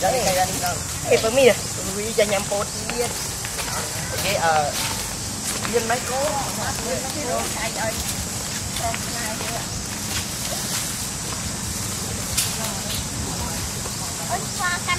Đây anh đâu. Ê, bự mi à. Bự mi cho nhầm bột yên. Ok, ờ. Yên mấy cô. Anh ơi. Ôi, qua căn.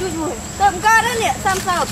ជួយមួយទៅអង្គរនេះសាំសោត